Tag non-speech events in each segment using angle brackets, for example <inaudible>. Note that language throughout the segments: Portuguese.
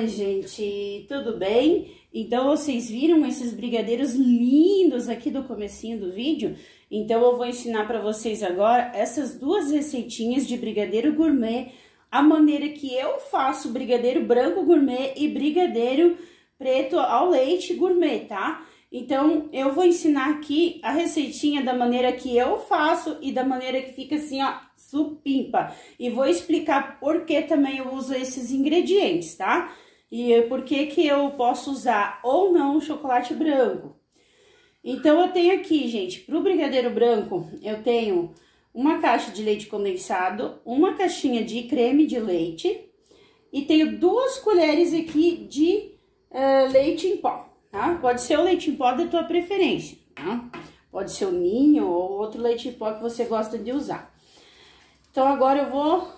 Oi, gente, então, vocês viram esses brigadeiros lindos aqui do comecinho do vídeo? Então, eu vou ensinar para vocês agora essas duas receitinhas de brigadeiro gourmet, a maneira que eu faço brigadeiro branco gourmet e brigadeiro preto ao leite gourmet, tá? Então, eu vou ensinar aqui a receitinha da maneira que eu faço e da maneira que fica assim, ó, supimpa. E vou explicar por que também eu uso esses ingredientes, tá? Tá? E por que que eu posso usar ou não chocolate branco. Então, eu tenho aqui, gente, para o brigadeiro branco, eu tenho uma caixa de leite condensado, uma caixinha de creme de leite e tenho duas colheres aqui de uh, leite em pó, tá? Pode ser o leite em pó da tua preferência, tá? Pode ser o ninho ou outro leite em pó que você gosta de usar. Então, agora eu vou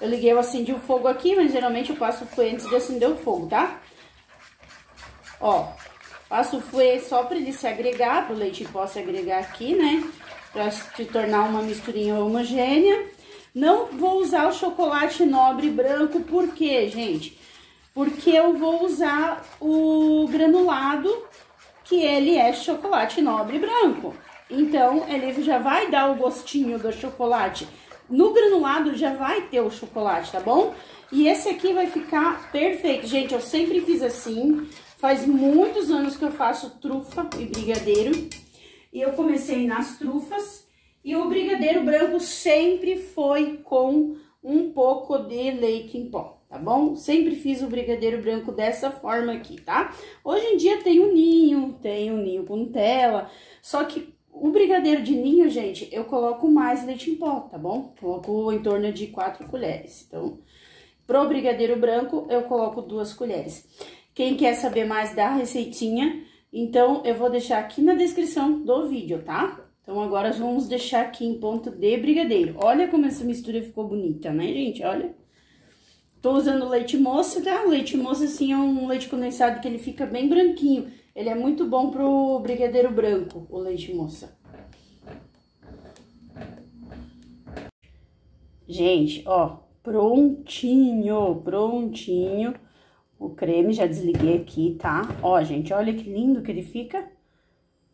eu liguei, eu acendi o fogo aqui, mas geralmente eu passo o fouet antes de acender o fogo, tá? Ó, passo o fouet só pra ele se agregar, pro leite se agregar aqui, né? Pra se tornar uma misturinha homogênea. Não vou usar o chocolate nobre branco, por quê, gente? Porque eu vou usar o granulado, que ele é chocolate nobre branco. Então, ele já vai dar o gostinho do chocolate no granulado já vai ter o chocolate, tá bom? E esse aqui vai ficar perfeito. Gente, eu sempre fiz assim. Faz muitos anos que eu faço trufa e brigadeiro. E eu comecei nas trufas. E o brigadeiro branco sempre foi com um pouco de leite em pó, tá bom? Sempre fiz o brigadeiro branco dessa forma aqui, tá? Hoje em dia tem o ninho, tem o ninho com Nutella, só que o brigadeiro de ninho, gente, eu coloco mais leite em pó, tá bom? Coloco em torno de 4 colheres. Então, pro brigadeiro branco, eu coloco duas colheres. Quem quer saber mais da receitinha, então eu vou deixar aqui na descrição do vídeo, tá? Então, agora vamos deixar aqui em ponto de brigadeiro. Olha como essa mistura ficou bonita, né, gente? Olha. Tô usando leite moça, tá? Leite moça, assim, é um leite condensado que ele fica bem branquinho. Ele é muito bom pro brigadeiro branco, o leite moça. Gente, ó, prontinho, prontinho. O creme, já desliguei aqui, tá? Ó, gente, olha que lindo que ele fica.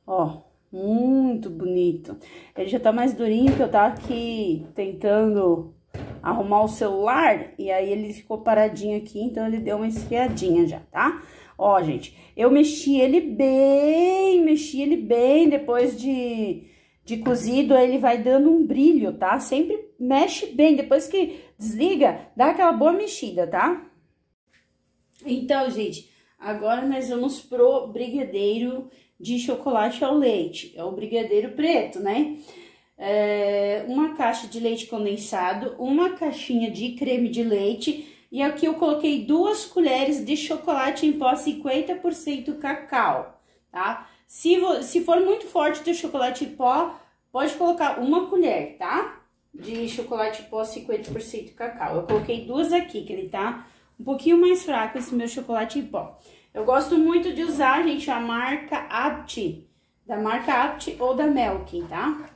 Ó, muito bonito. Ele já tá mais durinho, que eu tava aqui tentando arrumar o celular. E aí, ele ficou paradinho aqui, então ele deu uma esfriadinha já, tá? Ó, gente, eu mexi ele bem, mexi ele bem depois de, de cozido, ele vai dando um brilho, tá? Sempre mexe bem, depois que desliga, dá aquela boa mexida, tá? Então, gente, agora nós vamos pro brigadeiro de chocolate ao leite, é o brigadeiro preto, né? É, uma caixa de leite condensado, uma caixinha de creme de leite e aqui eu coloquei duas colheres de chocolate em pó 50% cacau, tá? Se, se for muito forte o chocolate em pó, pode colocar uma colher, tá? De chocolate em pó 50% cacau. Eu coloquei duas aqui, que ele tá um pouquinho mais fraco esse meu chocolate em pó. Eu gosto muito de usar, gente, a marca Apt, da marca Apt ou da Melkin, tá?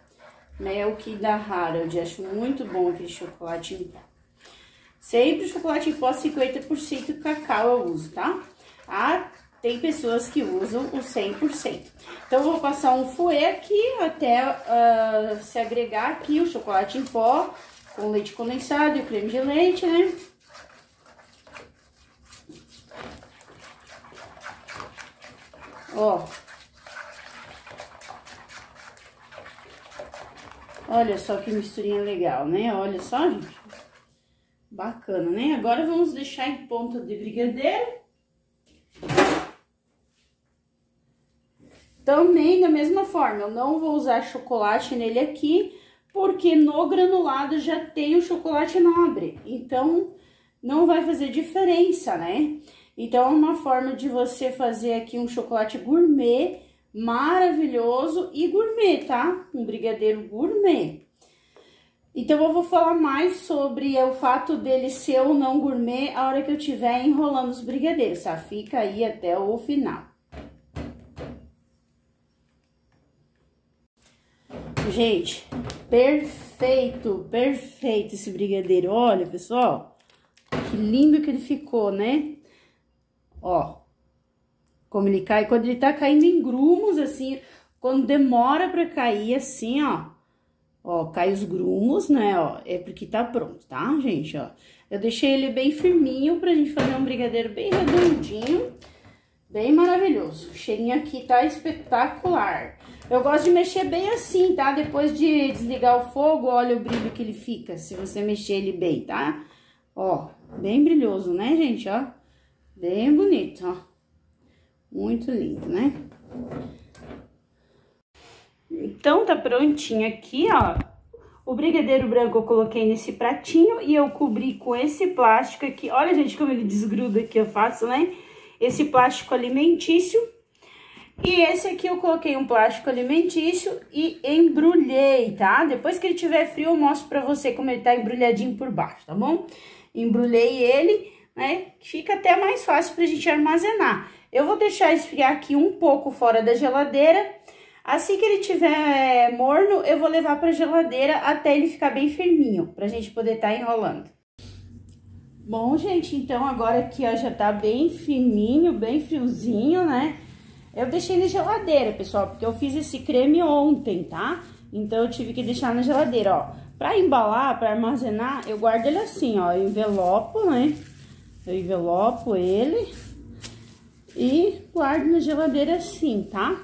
Melk da Harold, acho muito bom aquele chocolate em pó. Sempre chocolate em pó 50% cacau eu uso, tá? Ah, tem pessoas que usam o 100%. Então, eu vou passar um fouet aqui até uh, se agregar aqui o chocolate em pó com leite condensado e o creme de leite, né? Ó. Olha só que misturinha legal, né? Olha só, gente. Bacana, né? Agora vamos deixar em ponta de brigadeiro. Também da mesma forma, eu não vou usar chocolate nele aqui, porque no granulado já tem o chocolate nobre. Então, não vai fazer diferença, né? Então, é uma forma de você fazer aqui um chocolate gourmet maravilhoso e gourmet, tá? Um brigadeiro gourmet. Então, eu vou falar mais sobre o fato dele ser ou não gourmet a hora que eu estiver enrolando os brigadeiros, tá? Fica aí até o final. Gente, perfeito, perfeito esse brigadeiro. Olha, pessoal, que lindo que ele ficou, né? Ó, como ele cai, quando ele tá caindo em grumos, assim, quando demora pra cair, assim, ó, ó, cai os grumos, né, ó, é porque tá pronto, tá, gente, ó. Eu deixei ele bem firminho pra gente fazer um brigadeiro bem redondinho, bem maravilhoso. O cheirinho aqui tá espetacular. Eu gosto de mexer bem assim, tá? Depois de desligar o fogo, olha o brilho que ele fica, se você mexer ele bem, tá? Ó, bem brilhoso, né, gente, ó? Bem bonito, ó. Muito lindo, né? Então, tá prontinho aqui, ó. O brigadeiro branco eu coloquei nesse pratinho e eu cobri com esse plástico aqui. Olha, gente, como ele desgruda aqui, eu faço, né? Esse plástico alimentício e esse aqui eu coloquei um plástico alimentício e embrulhei, tá? Depois que ele tiver frio, eu mostro pra você como ele tá embrulhadinho por baixo, tá bom? Embrulhei ele, né? Fica até mais fácil pra gente armazenar. Eu vou deixar esfriar aqui um pouco fora da geladeira. Assim que ele tiver morno, eu vou levar pra geladeira até ele ficar bem firminho, pra gente poder tá enrolando. Bom, gente, então agora aqui, ó, já tá bem fininho, bem friozinho, né? Eu deixei na geladeira, pessoal, porque eu fiz esse creme ontem, tá? Então, eu tive que deixar na geladeira, ó. Pra embalar, pra armazenar, eu guardo ele assim, ó. Eu envelopo, né? Eu envelopo ele e guardo na geladeira assim, tá?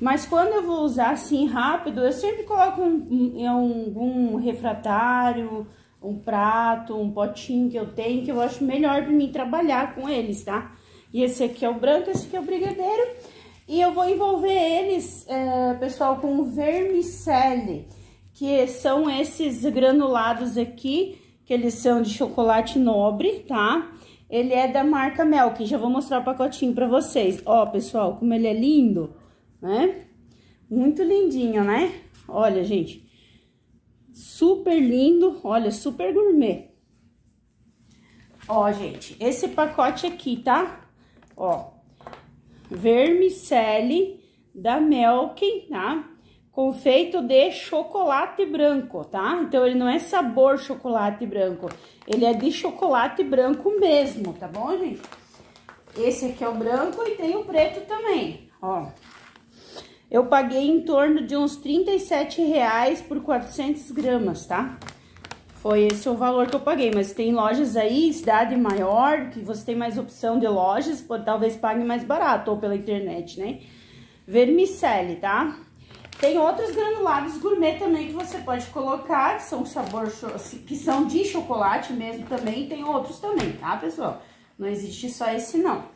Mas quando eu vou usar assim rápido, eu sempre coloco um, um, um refratário, um prato, um potinho que eu tenho, que eu acho melhor pra mim trabalhar com eles, tá? E esse aqui é o branco, esse aqui é o brigadeiro. E eu vou envolver eles, é, pessoal, com vermicelli, que são esses granulados aqui, que eles são de chocolate nobre, tá? Ele é da marca Melk, já vou mostrar o pacotinho pra vocês. Ó, pessoal, como ele é lindo, né? Muito lindinho, né? Olha, gente, super lindo, olha, super gourmet. Ó, gente, esse pacote aqui, tá? ó, vermicelli da Melkin, tá? Confeito de chocolate branco, tá? Então, ele não é sabor chocolate branco, ele é de chocolate branco mesmo, tá bom, gente? Esse aqui é o branco e tem o preto também, ó. Eu paguei em torno de uns 37 reais por 400 gramas, tá? Foi esse o valor que eu paguei, mas tem lojas aí, cidade maior, que você tem mais opção de lojas, pode, talvez pague mais barato, ou pela internet, né? Vermicelli, tá? Tem outros granulados gourmet também que você pode colocar, que são sabor, que são de chocolate mesmo também, tem outros também, tá, pessoal? Não existe só esse não.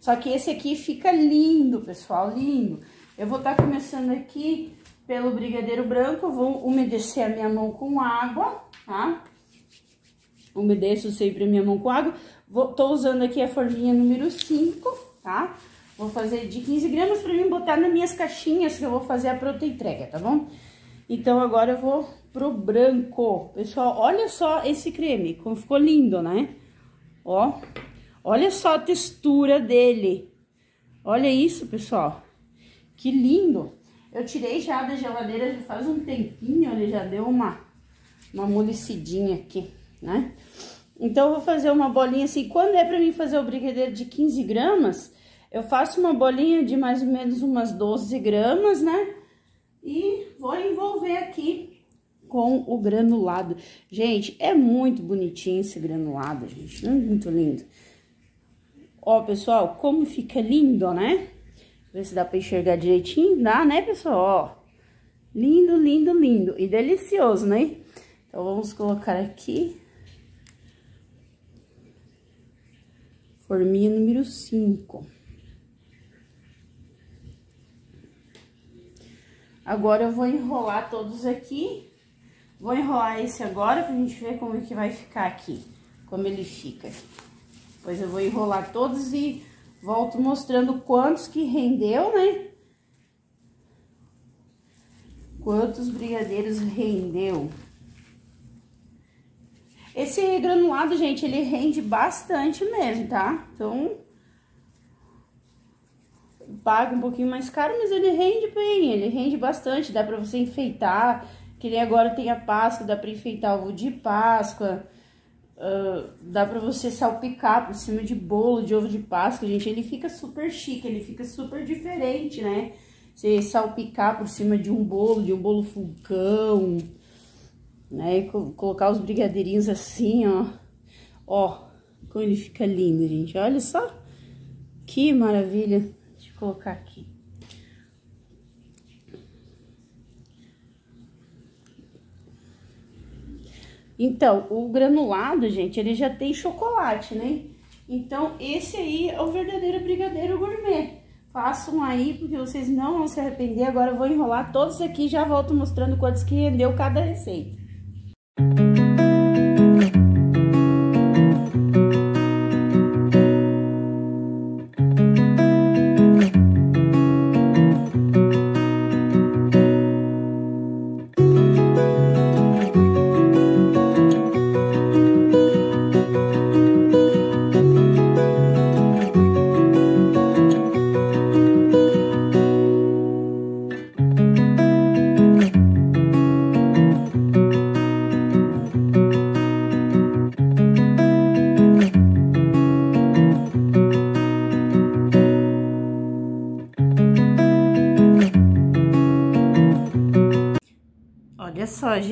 Só que esse aqui fica lindo, pessoal, lindo. Eu vou estar tá começando aqui pelo brigadeiro branco, vou umedecer a minha mão com água, tá? Umedeço sempre a minha mão com água. Vou, tô usando aqui a forminha número 5, tá? Vou fazer de 15 gramas pra mim botar nas minhas caixinhas que eu vou fazer a pronta entrega, tá bom? Então, agora eu vou pro branco. Pessoal, olha só esse creme, como ficou lindo, né? Ó, olha só a textura dele. Olha isso, pessoal. Que lindo. Eu tirei já da geladeira já faz um tempinho, ele já deu uma, uma amolecidinha aqui, né? Então, eu vou fazer uma bolinha assim, quando é pra mim fazer o brigadeiro de 15 gramas, eu faço uma bolinha de mais ou menos umas 12 gramas, né? E vou envolver aqui com o granulado. Gente, é muito bonitinho esse granulado, gente, é muito lindo. Ó, pessoal, como fica lindo, né? Ver se dá pra enxergar direitinho. Dá, né, pessoal? Ó, lindo, lindo, lindo. E delicioso, né? Então, vamos colocar aqui. Forminha número 5. Agora, eu vou enrolar todos aqui. Vou enrolar esse agora pra gente ver como é que vai ficar aqui. Como ele fica. Depois eu vou enrolar todos e volto mostrando quantos que rendeu, né? Quantos brigadeiros rendeu. Esse granulado, gente, ele rende bastante mesmo, tá? Então, paga um pouquinho mais caro, mas ele rende bem, ele rende bastante, dá pra você enfeitar, que nem agora tem a Páscoa, dá pra enfeitar ovo de Páscoa, uh, dá pra você salpicar por cima de bolo de ovo de Páscoa, gente, ele fica super chique, ele fica super diferente, né? Você salpicar por cima de um bolo, de um bolo fulcão, né? E colocar os brigadeirinhos assim, ó. Ó, como ele fica lindo, gente. Olha só. Que maravilha. Deixa eu colocar aqui. Então, o granulado, gente, ele já tem chocolate, né? Então, esse aí é o verdadeiro brigadeiro gourmet. Façam aí, porque vocês não vão se arrepender. Agora eu vou enrolar todos aqui e já volto mostrando quantos que rendeu cada receita.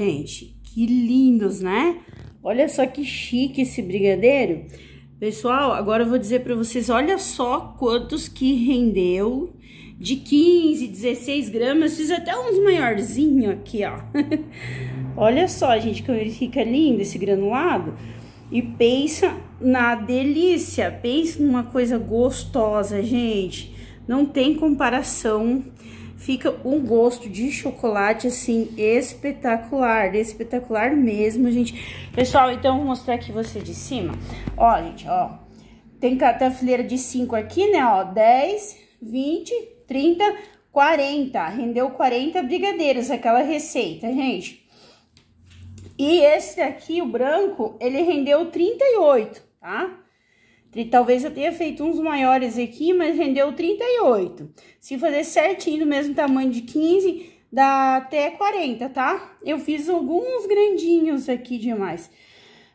Gente, que lindos, né? Olha só que chique esse brigadeiro. Pessoal, agora eu vou dizer para vocês, olha só quantos que rendeu de 15, 16 gramas. Fiz até uns maiorzinhos aqui, ó. <laughs> olha só, gente, como ele fica lindo esse granulado. E pensa na delícia, pensa numa coisa gostosa, gente. Não tem comparação fica um gosto de chocolate, assim, espetacular, espetacular mesmo, gente. Pessoal, então, vou mostrar aqui você de cima. Ó, gente, ó, tem até a fileira de 5 aqui, né, ó, 10, 20, 30, 40. Rendeu 40 brigadeiros aquela receita, gente. E esse aqui, o branco, ele rendeu 38, tá? Talvez eu tenha feito uns maiores aqui, mas rendeu 38. Se fazer certinho do mesmo tamanho de 15, dá até 40, tá? Eu fiz alguns grandinhos aqui demais.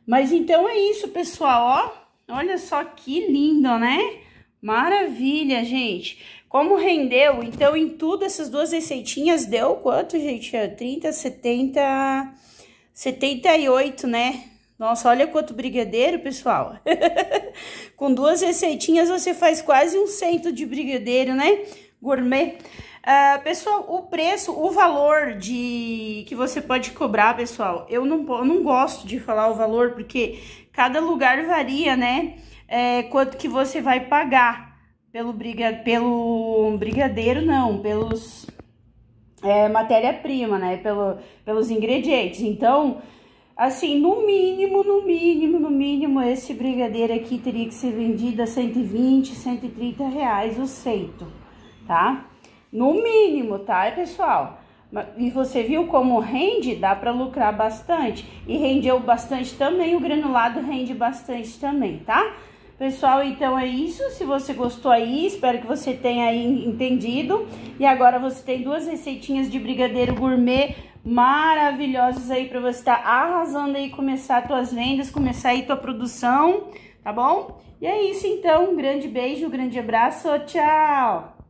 Mas então é isso, pessoal, ó. Olha só que lindo, né? Maravilha, gente. Como rendeu, então, em tudo, essas duas receitinhas deu quanto, gente? 30, 70, 78, né? Nossa, olha quanto brigadeiro, pessoal. <laughs> Com duas receitinhas você faz quase um cento de brigadeiro, né? Gourmet. Uh, pessoal, o preço, o valor de que você pode cobrar, pessoal, eu não, eu não gosto de falar o valor porque cada lugar varia, né? É, quanto que você vai pagar pelo, briga, pelo brigadeiro, não, pelos é, matéria-prima, né? Pelo, pelos ingredientes. Então, Assim, no mínimo, no mínimo, no mínimo, esse brigadeiro aqui teria que ser vendido a 120, 130 reais o ceito, tá? No mínimo, tá, pessoal? E você viu como rende? Dá para lucrar bastante. E rendeu bastante também, o granulado rende bastante também, tá? Pessoal, então é isso. Se você gostou aí, espero que você tenha entendido. E agora você tem duas receitinhas de brigadeiro gourmet maravilhosos aí para você estar tá arrasando aí, começar tuas vendas, começar aí tua produção, tá bom? E é isso então, um grande beijo, um grande abraço, tchau!